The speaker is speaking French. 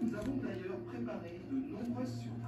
Nous avons d'ailleurs préparé de nombreuses surprises.